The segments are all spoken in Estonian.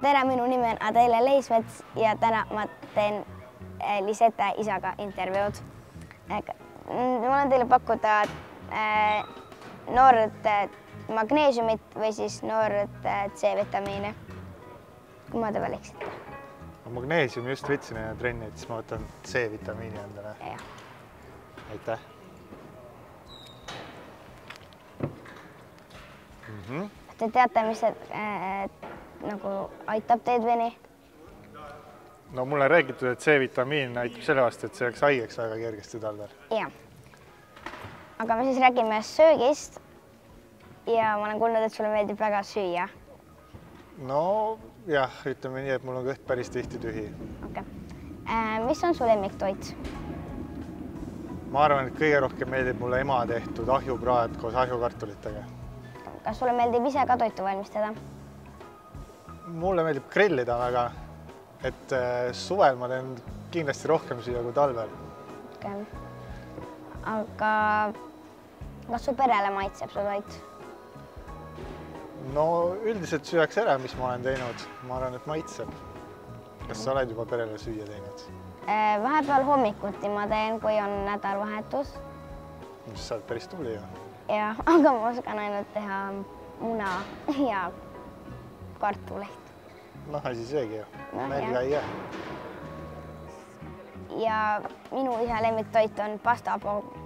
tere, minu nimi on Adele Leismets ja täna ma teen äh, Lisette isaga intervjuud. mul on teile pakkuda äh, noort äh, magneesiumit või siis noort C-vitamiini. kumma te valiksite? magneesiumi just võtsin enne trenni, et siis ma võtan C-vitamiini endale. aitäh mm. -hmm. te teate, mis see nagu aitab teid või nii? no mulle on räägitud, et C-vitamiin aitab selle vastu, et see jääks haigeks väga kergesti talvel. jah. aga me siis räägime söögist. ja ma olen kuulnud, et sulle meeldib väga süüa. no jah, ütleme nii, et mul on kõht päris tihti tühi. okei okay. äh,. mis on su lemmiktoit? ma arvan, et kõige rohkem meeldib mulle ema tehtud ahjupraad koos ahjukartulitega. kas sulle meeldib ise ka toitu valmistada? Mulle meeldib grillida väga, et äh, suvel ma teen kindlasti rohkem süüa kui talvel. okay.. aga kas su perele maitseb su toit? no üldiselt süüakse ära, mis ma olen teinud, ma arvan, et maitseb. kas sa oled juba perele süüa teinud? Äh, vahepeal hommikuti ma teen, kui on nädalavahetus. sa oled päris tubli ju. jah, aga ma oskan ainult teha muna ja kartuleid. Noh, asi seegi ju Noh, nälga ei jää. ja minu isa lemmiktoit on pasta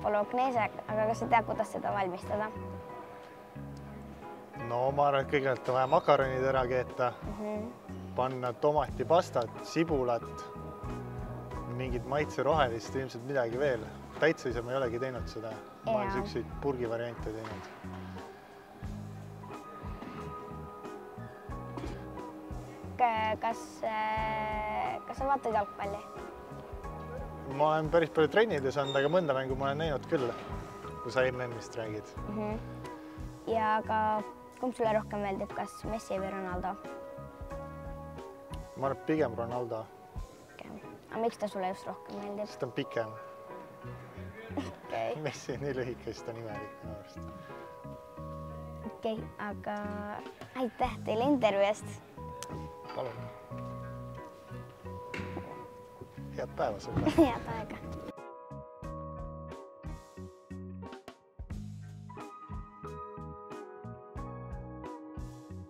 bolognese, aga kas sa tead, kuidas seda valmistada no ma arvan, et kõigepealt on vaja makaronid ära keeta mm? -hmm. panna tomatipastat, sibulat, mingit maitserohelist, ilmselt midagi veel. täitsa ise ma ei olegi teinud seda, ma olen siukseid purgivariante teinud. Kas, kas sa vaatad jalgpalli? ma olen päris palju trennides olnud, aga mõnda mängu ma olen näinud küll, kui sa MM-ist räägid. mm. -hmm. ja aga kumb sulle rohkem meeldib, kas Messi või Ronaldo? ma arvan, et pigem Ronaldo, aga miks ta sulle just rohkem meeldib? sest ta on pikem. okei, Messi on nii lühike, siis ta on imelik minu arust. okei, aga aitäh teile intervjuu eest. Palun. Hyvää päivää sinulle. Hyvää päivää.